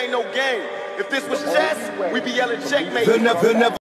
ain't no game. If this was chess, we'd be yelling checkmate. They'll never, they'll never